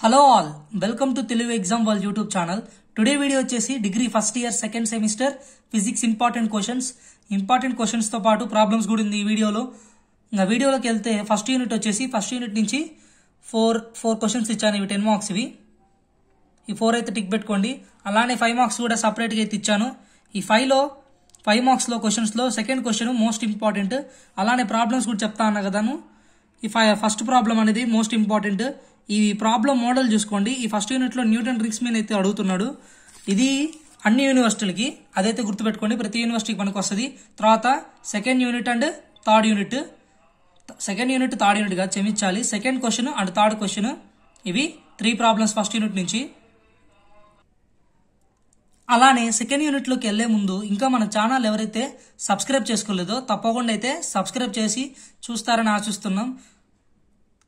Hello all welcome to Telugu exam వాళ్ళ YouTube channel today video వచ్చేసి degree first year second semester physics important questions important క్వశ్చన్స్తో పాటు problems కూడా ఉంది ఈ వీడియోలో ఇంకా వీడియోలోకి వెళ్తే ఫస్ట్ యూనిట్ వచ్చేసి ఫస్ట్ యూనిట్ నుంచి ఫోర్ ఫోర్ క్వశ్చన్స్ ఇచ్చాను ఇవి టెన్ మార్క్స్ ఇవి. ఈ ఫోర్ అయితే టిక్ పెట్టుకోండి. అలానే ఫైవ్ మార్క్స్ కూడా సపరేట్గా అయితే ఇచ్చాను. ఈ ఫైవ్లో ఫైవ్ మార్క్స్లో క్వశ్చన్స్లో సెకండ్ క్వశ్చన్ మోస్ట్ ఇంపార్టెంట్ అలానే ప్రాబ్లమ్స్ కూడా చెప్తా అన్నా కదాను ఈ ఫై ఫస్ట్ ప్రాబ్లం అనేది మోస్ట్ ఇంపార్టెంట్ ఈ ప్రాబ్లం మోడల్ చూసుకోండి. ఈ ఫస్ట్ యూనిట్లో న్యూటన్ రిక్స్ మీన్ అయితే అడుగుతున్నాడు. ఇది అన్ని యూనివర్సిటీలకి అదైతే గుర్తుపెట్టుకోండి. ప్రతి యూనివర్సిటీకి మనకు వస్తుంది. తర్వాత second unit and third unit second unit third యూనిట్గా క్షమించాలి. Second question and third question ఇవి త్రీ ప్రాబ్లమ్స్ ఫస్ట్ యూనిట్ నుంచి. అలానే సెకండ్ యూనిట్లోకి వెళ్ళే ముందు ఇంకా మన ఛానల్ ఎవరైతే సబ్స్క్రైబ్ చేసుకోలేదో తప్పకుండా అయితే సబ్స్క్రైబ్ చేసి చూస్తారని ఆశిస్తున్నాం.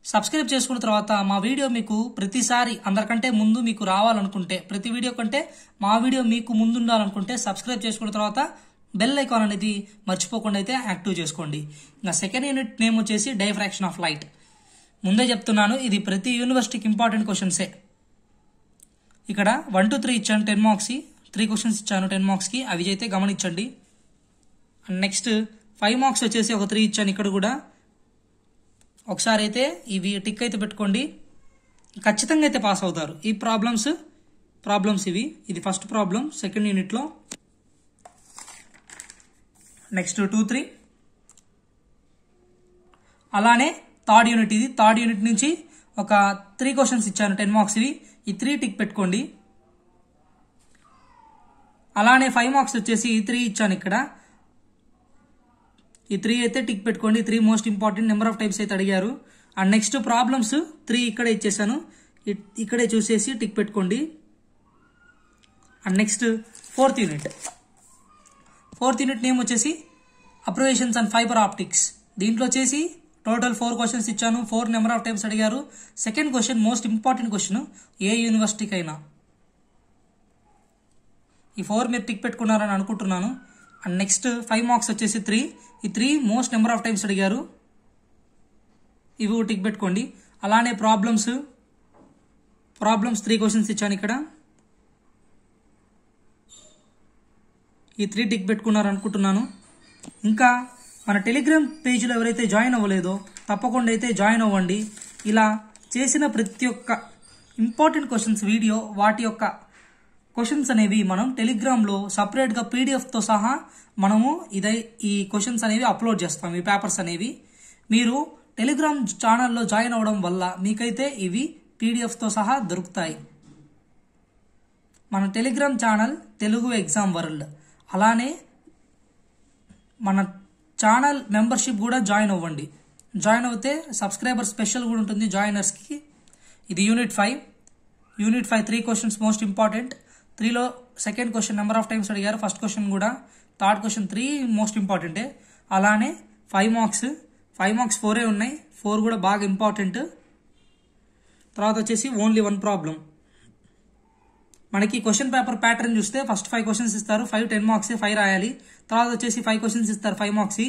సబ్స్క్రైబ్ చేసుకున్న తర్వాత మా వీడియో మీకు ప్రతిసారి అందరికంటే ముందు మీకు రావాలనుకుంటే ప్రతి వీడియో కంటే మా వీడియో మీకు ముందు ఉండాలనుకుంటే సబ్స్క్రైబ్ చేసుకున్న తర్వాత బెల్ ఐకాన్ అనేది మర్చిపోకుండా అయితే యాక్టివ్ చేసుకోండి. ఇంకా సెకండ్ యూనిట్ నేమ్ వచ్చేసి డైఫ్రాక్షన్ ఆఫ్ లైట్ ముందే చెప్తున్నాను ఇది ప్రతి యూనివర్సిటీకి ఇంపార్టెంట్ క్వశ్చన్సే ఇక్కడ వన్ టు త్రీ ఇచ్చాను టెన్ మార్క్స్ త్రీ క్వశ్చన్స్ ఇచ్చాను టెన్ మార్క్స్కి. అవి అయితే గమనించండి. అండ్ నెక్స్ట్ ఫైవ్ మార్క్స్ వచ్చేసి ఒక త్రీ ఇచ్చాను ఇక్కడ కూడా. ఒకసారి అయితే ఇవి టిక్ అయితే పెట్టుకోండి. ఖచ్చితంగా అయితే పాస్ అవుతారు. ఈ ప్రాబ్లమ్స్ ప్రాబ్లమ్స్ ఇవి. ఇది ఫస్ట్ ప్రాబ్లం సెకండ్ యూనిట్లో. Next two three. అలానే థర్డ్ యూనిట్ ఇది. థర్డ్ యూనిట్ నుంచి ఒక త్రీ క్వశ్చన్స్ ఇచ్చాను టెన్ మార్క్స్ ఇవి. ఈ త్రీ టిక్ పెట్టుకోండి. అలానే ఫైవ్ మార్క్స్ వచ్చేసి ఈ త్రీ ఇచ్చాను ఇక్కడ. ఈ త్రీ అయితే టిక్ పెట్టుకోండి. Three most important number of times అయితే అడిగారు. అండ్ నెక్స్ట్ ప్రాబ్లమ్స్ త్రీ ఇక్కడే ఇచ్చేసాను. ఇక్కడే చూసేసి టిక్ పెట్టుకోండి. And next fourth unit fourth unit name వచ్చేసి అప్రవేషన్స్ అండ్ ఫైబర్ ఆప్టిక్స్ దీంట్లో వచ్చేసి టోటల్ ఫోర్ క్వశ్చన్స్ ఇచ్చాను. ఫోర్ నెంబర్ ఆఫ్ టైమ్స్ అడిగారు. Second question most important question ఏ యూనివర్సిటీకి అయినా ఈ ఫోర్ మీరు టిక్ పెట్టుకున్నారని అనుకుంటున్నాను. అండ్ నెక్స్ట్ ఫైవ్ మార్క్స్ వచ్చేసి త్రీ ఈ three most number of times అడిగారు. ఇవి టిక్ పెట్టుకోండి. అలానే ప్రాబ్లమ్స్ ప్రాబ్లమ్స్ త్రీ క్వశ్చన్స్ ఇచ్చాను ఇక్కడ. ఈ త్రీ టిక్ పెట్టుకున్నారు అనుకుంటున్నాను. ఇంకా మన టెలిగ్రామ్ పేజీలో ఎవరైతే జాయిన్ అవ్వలేదో తప్పకుండా అయితే జాయిన్ అవ్వండి. ఇలా చేసిన ప్రతి ఒక్క ఇంపార్టెంట్ క్వశ్చన్స్ వీడియో వాటి యొక్క క్వశ్చన్స్ అనేవి మనం టెలిగ్రామ్లో సపరేట్గా పీడిఎఫ్తో సహా మనము ఇదే ఈ క్వశ్చన్స్ అనేవి అప్లోడ్ చేస్తాం ఈ పేపర్స్ అనేవి. మీరు టెలిగ్రామ్ ఛానల్లో జాయిన్ అవ్వడం వల్ల మీకైతే ఇవి పీడిఎఫ్తో సహా దొరుకుతాయి. మన Telegram channel Telugu exam world అలానే మన ఛానల్ మెంబర్షిప్ కూడా జాయిన్ అవ్వండి. జాయిన్ అవుతే సబ్స్క్రైబర్ స్పెషల్ కూడా ఉంటుంది జాయినర్స్కి ఇది unit five unit five three questions most important త్రీలో second question number of times అడిగారు. ఫస్ట్ క్వశ్చన్ కూడా థర్డ్ క్వశ్చన్ త్రీ మోస్ట్ ఇంపార్టెంటే అలానే ఫైవ్ మార్క్స్ ఫైవ్ మార్క్స్ ఫోరే ఉన్నాయి. ఫోర్ కూడా బాగా ఇంపార్టెంట్ తర్వాత వచ్చేసి ఓన్లీ వన్ ప్రాబ్లం మనకి క్వశ్చన్ పేపర్ ప్యాటర్న్ చూస్తే ఫస్ట్ ఫైవ్ క్వశ్చన్స్ ఇస్తారు. ఫైవ్ టెన్ మార్క్స్ ఫైవ్ రాయాలి. తర్వాత వచ్చేసి ఫైవ్ క్వశ్చన్స్ ఇస్తారు ఫైవ్ మార్క్స్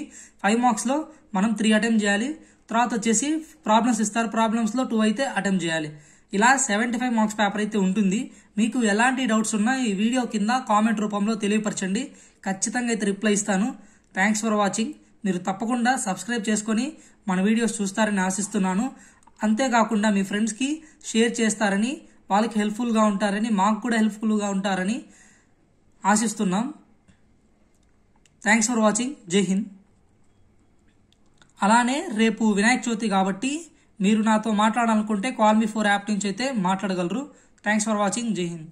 ఫైవ్ మార్క్స్లో మనం త్రీ అటెంప్ట్ చేయాలి. తర్వాత వచ్చేసి ప్రాబ్లమ్స్ ఇస్తారు. ప్రాబ్లమ్స్లో టూ అయితే అటెంప్ట్ చేయాలి. ఇలా సెవెంటీ ఫైవ్ మార్క్స్ పేపర్ అయితే ఉంటుంది. మీకు ఎలాంటి డౌట్స్ ఉన్నా ఈ వీడియో కింద కామెంట్ రూపంలో తెలియపరచండి. ఖచ్చితంగా అయితే రిప్లై ఇస్తాను. థ్యాంక్స్ ఫర్ వాచింగ్ మీరు తప్పకుండా సబ్స్క్రైబ్ చేసుకొని మన వీడియోస్ చూస్తారని ఆశిస్తున్నాను. అంతేకాకుండా మీ ఫ్రెండ్స్కి షేర్ చేస్తారని వాళ్ళకి హెల్ప్ఫుల్గా ఉంటారని మాకు కూడా హెల్ప్ఫుల్గా ఉంటారని ఆశిస్తున్నాం. థ్యాంక్స్ ఫర్ వాచింగ్ జై హింద్ అలానే రేపు వినాయక చవితి కాబట్టి మీరు నాతో మాట్లాడాలనుకుంటే కాల్ మీ ఫోర్ యాప్ నుంచి అయితే మాట్లాడగలరు. థ్యాంక్స్ ఫర్ వాచింగ్ జై హింద్